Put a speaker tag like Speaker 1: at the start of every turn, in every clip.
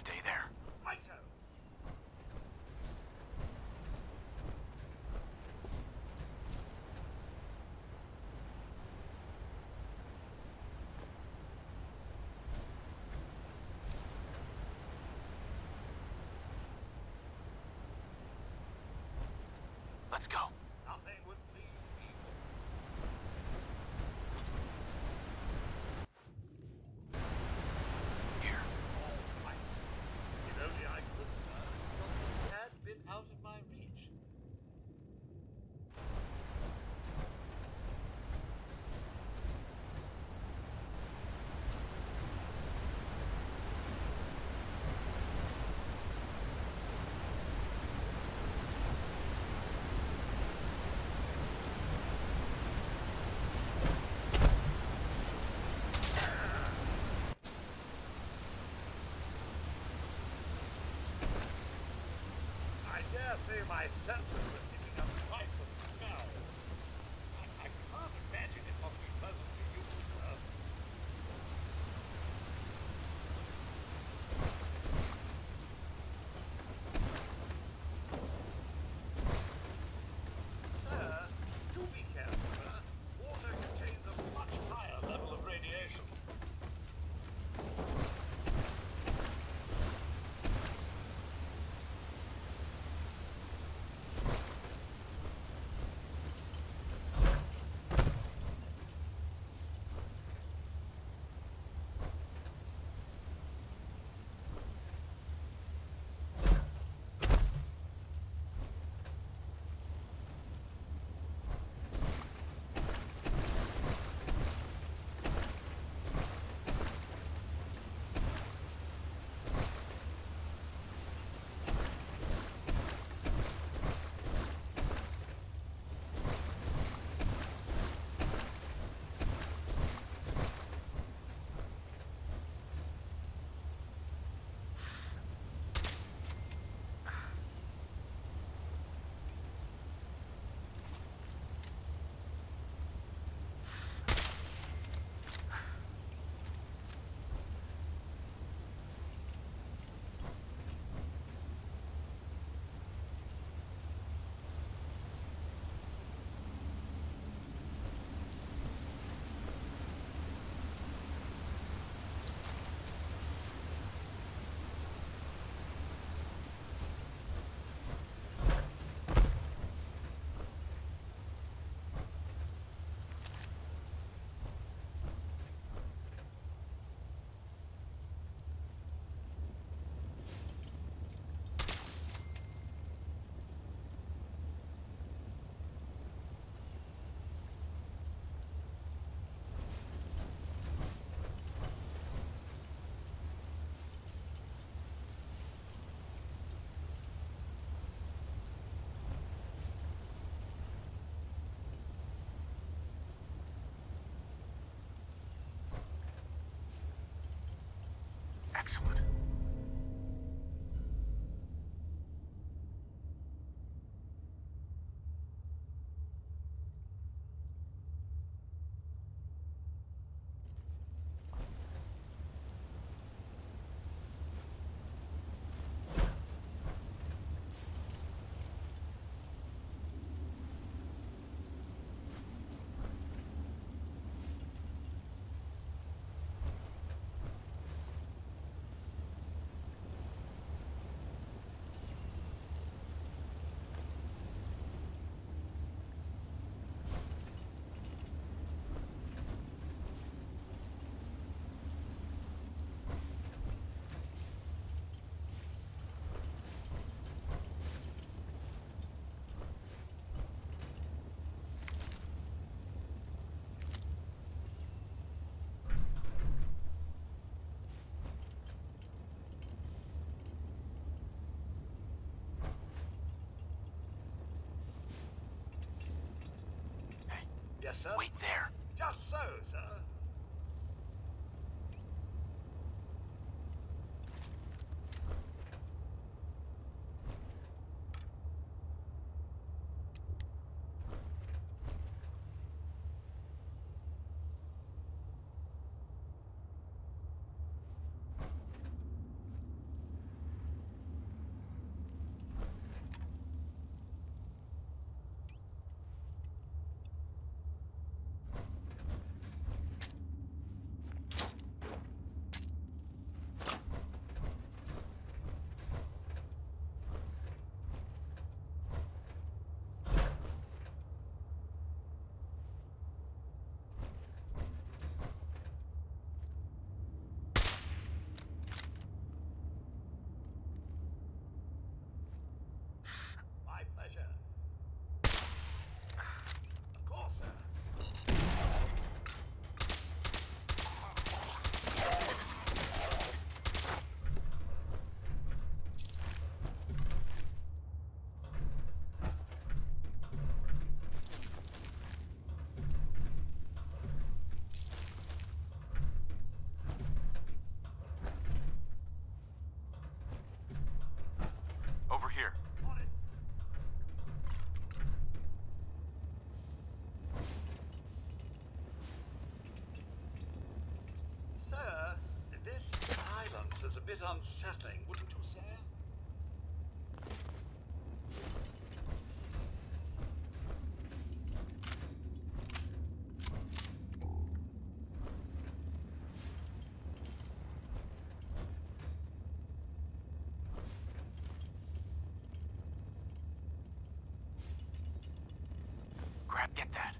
Speaker 1: Stay there. Let's go.
Speaker 2: I dare say my senses Yes, sir.
Speaker 1: Wait there.
Speaker 2: Just so, sir. My pleasure. Of course, sir.
Speaker 1: Over here.
Speaker 2: On it. Sir, this silence is a bit unsettling, wouldn't you say?
Speaker 1: Grab, get that.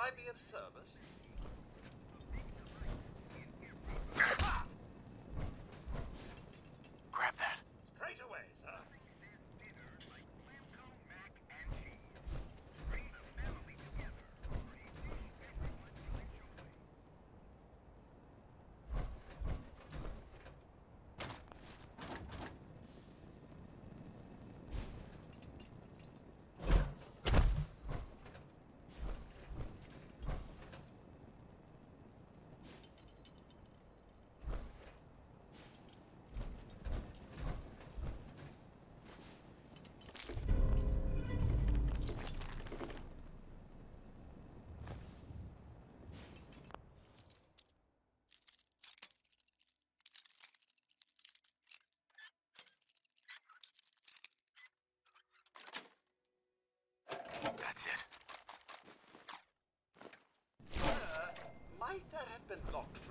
Speaker 2: I be of service?
Speaker 1: Grab that.
Speaker 2: Straight away, sir.
Speaker 1: That's it.
Speaker 2: Sir, might that have been locked